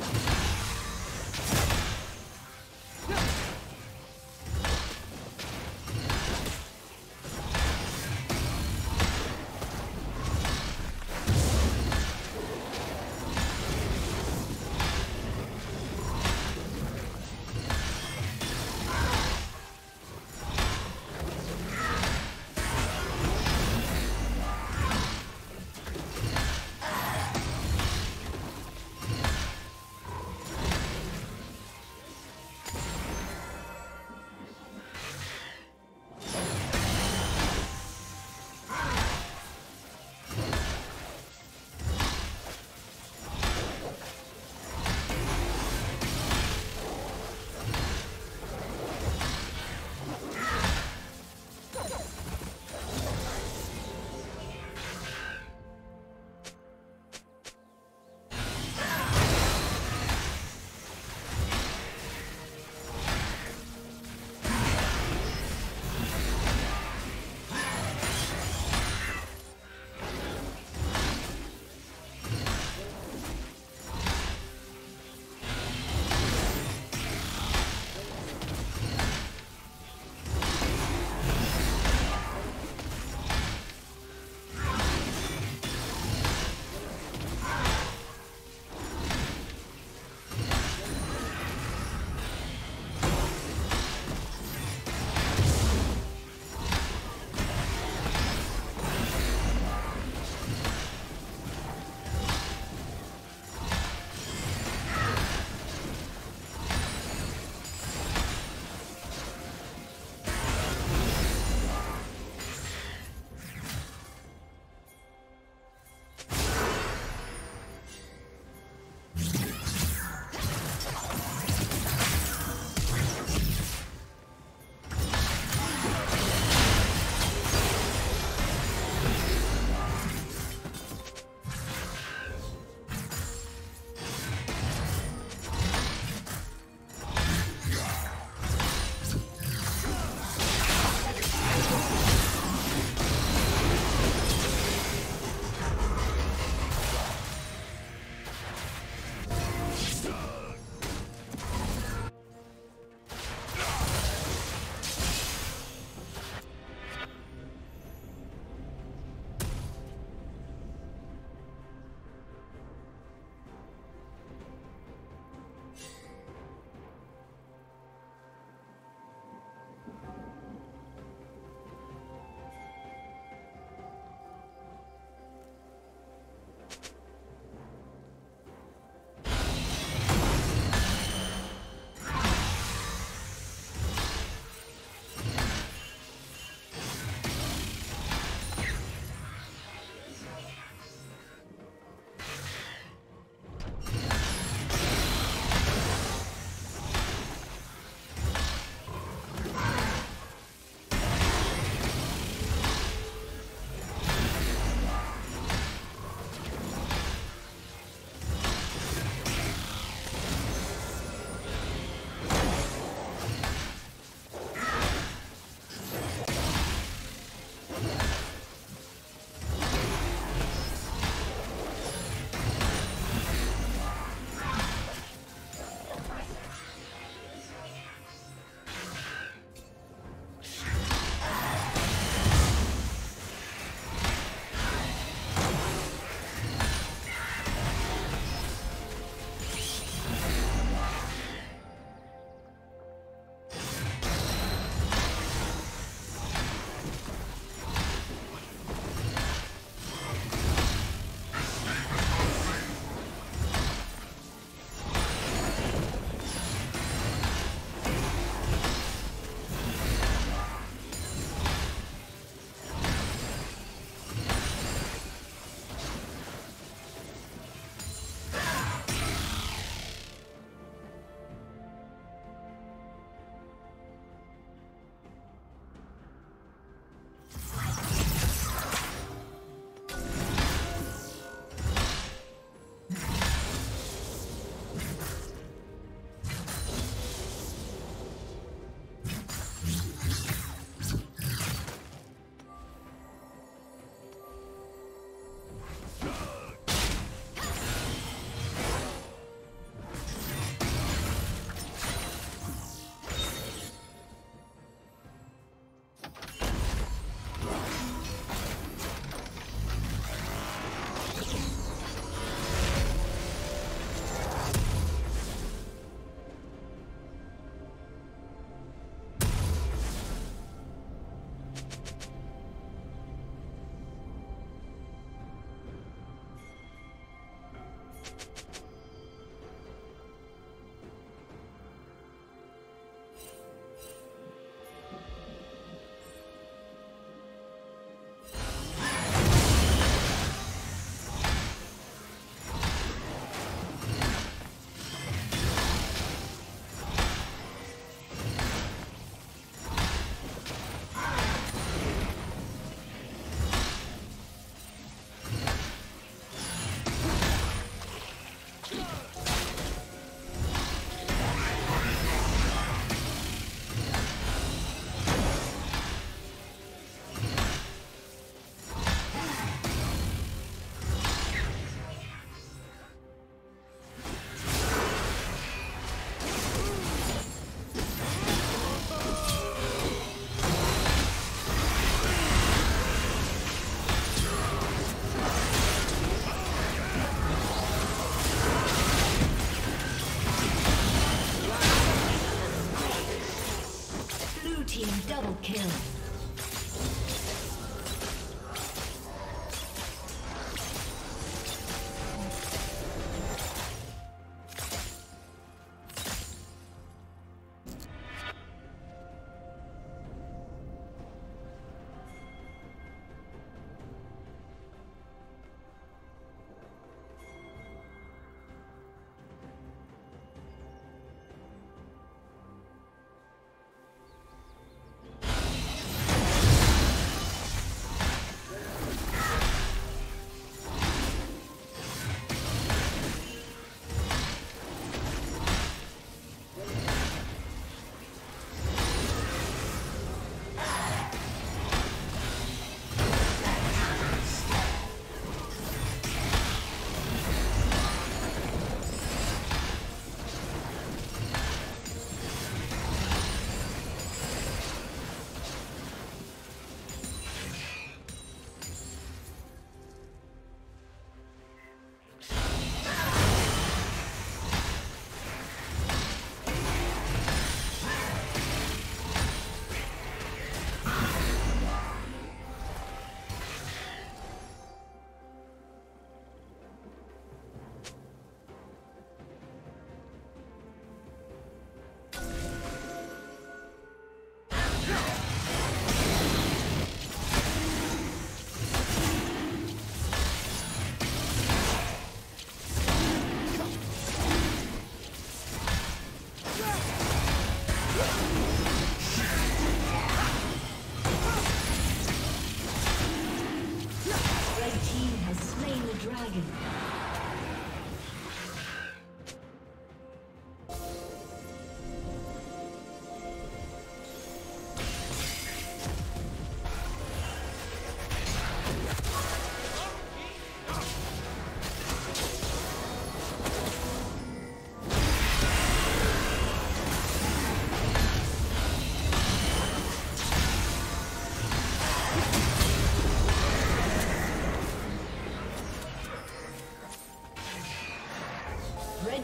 you